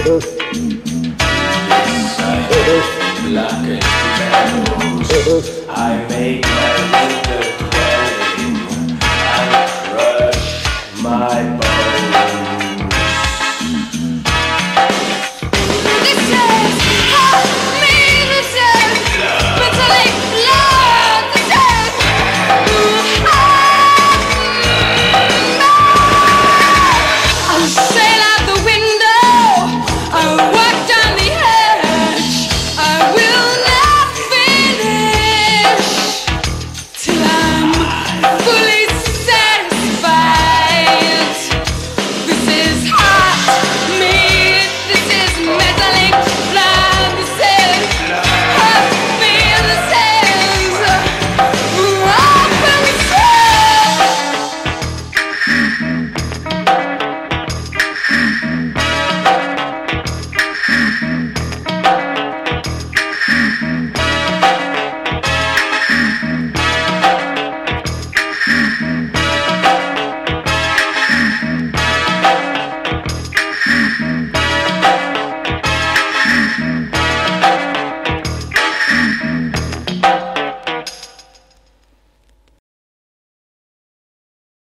Deus.